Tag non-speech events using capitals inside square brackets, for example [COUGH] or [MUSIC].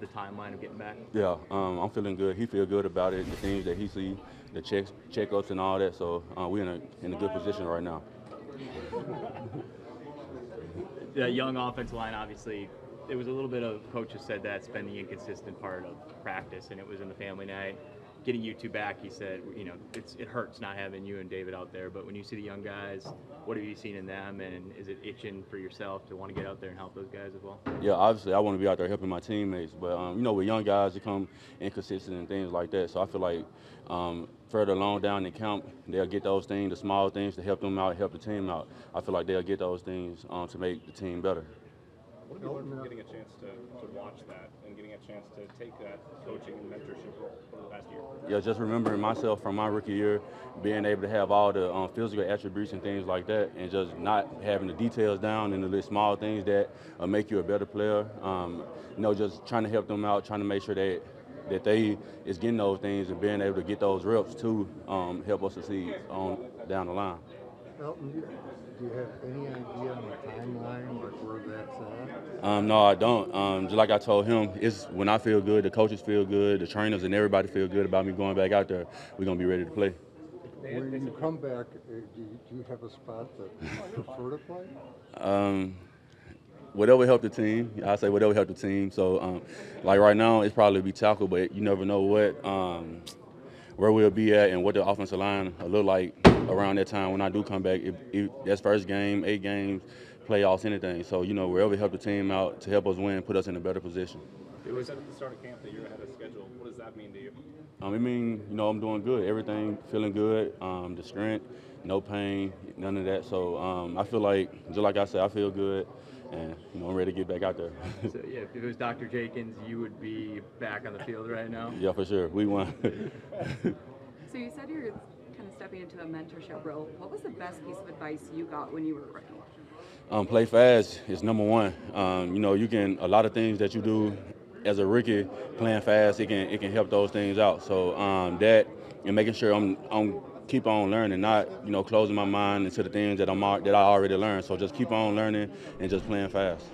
the timeline of getting back? Yeah, um, I'm feeling good. He feel good about it. The things that he see, the checks, checkups, and all that. So uh, we're in a in a good position right now. The young offensive line, obviously, it was a little bit of coaches said that's been the inconsistent part of practice, and it was in the family night. Getting you two back, he said, you know, it's, it hurts not having you and David out there. But when you see the young guys, what have you seen in them, and is it itching for yourself to want to get out there and help those guys as well? Yeah, obviously I want to be out there helping my teammates, but um, you know, with young guys, they come inconsistent and things like that. So I feel like um, further along down in camp, they'll get those things, the small things to help them out, help the team out. I feel like they'll get those things um, to make the team better. What have you learned from getting a chance to, to watch that and getting a chance to take that coaching and mentorship role Yeah, just remembering myself from my rookie year, being able to have all the um, physical attributes and things like that, and just not having the details down and the little small things that uh, make you a better player. Um, you know, just trying to help them out, trying to make sure that that they is getting those things and being able to get those reps to um, help us succeed on down the line. Elgton, do you have any idea on the timeline, like where that's at? Um, no, I don't. Um, just like I told him, it's when I feel good, the coaches feel good, the trainers and everybody feel good about me going back out there. We're gonna be ready to play. When you come back, uh, do you, do you have a spot that you prefer to play? Um, whatever help the team, I say whatever help the team. So, um, like right now, it's probably be tackle, but you never know what um, where we'll be at and what the offensive line will look like around that time when I do come back. If, if that's first game, eight games, playoffs, anything. So you know wherever help the team out to help us win, put us in a better position. It was said at the start of camp that you're ahead of schedule. What does that mean to you? Um, I mean, you know, I'm doing good. Everything feeling good. Um, the strength, no pain, none of that. So um, I feel like, just like I said, I feel good, and you know, I'm ready to get back out there. [LAUGHS] So yeah, if it was Dr. Jenkins, you would be back on the field right now. yeah, for sure. We won. [LAUGHS] [LAUGHS] So you said you're kind of stepping into a mentorship role. What was the best piece of advice you got when you were rookie? um, play fast is number one. Um, you know, you can a lot of things that you do as a rookie playing fast. It can it can help those things out. So um, that and making sure I'm I'm keep on learning, not you know closing my mind into the things that I'm that I already learned. So just keep on learning and just playing fast.